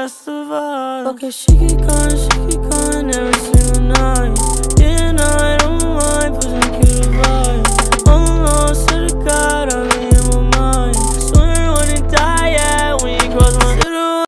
Best of us. Okay, she can come, she can.